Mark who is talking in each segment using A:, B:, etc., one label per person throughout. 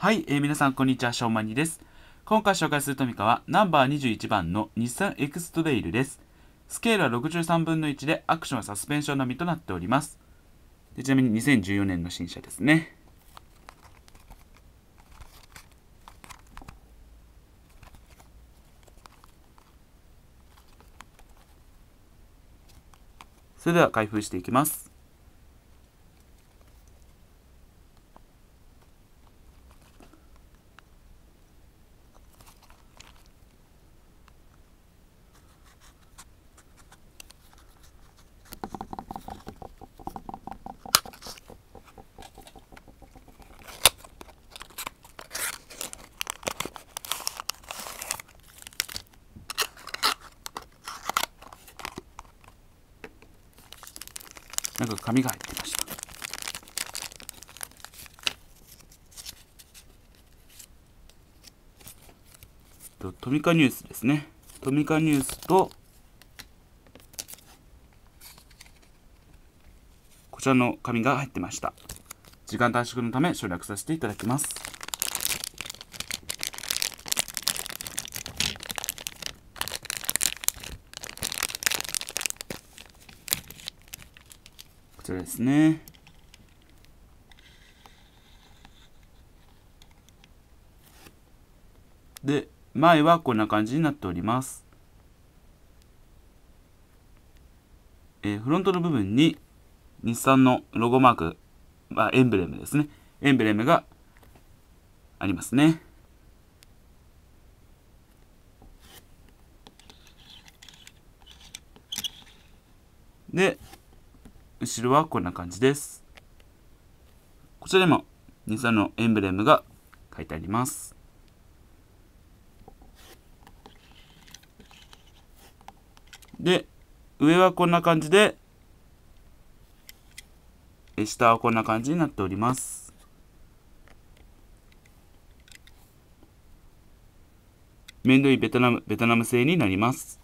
A: はい、えー皆さんこんにちは、ショーマニです。今回紹介するトミカはナンバー21番の日産エクストレイルです。スケールは63分の1でアクションはサスペンションのみとなっております。でちなみに2014年の新車ですね。それでは開封していきます。なんか紙が入ってました。トミカニュースですね。トミカニュースと、こちらの紙が入ってました。時間短縮のため省略させていただきます。こちらですね。で、前はこんな感じになっております。えーフロントの部分に日産のロゴマーク、まあ、エンブレムですね。エンブレムがありますね。で、後ろはこんな感じです。こちらにも日産のエンブレムが書いてあります。で、上はこんな感じで、下はこんな感じになっております。面倒いベトナムベトナム製になります。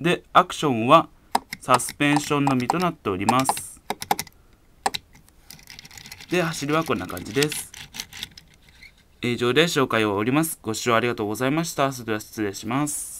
A: で、アクションはサスペンションのみとなっております。で、走りはこんな感じです。以上で紹介を終わります。ご視聴ありがとうございました。それでは失礼します。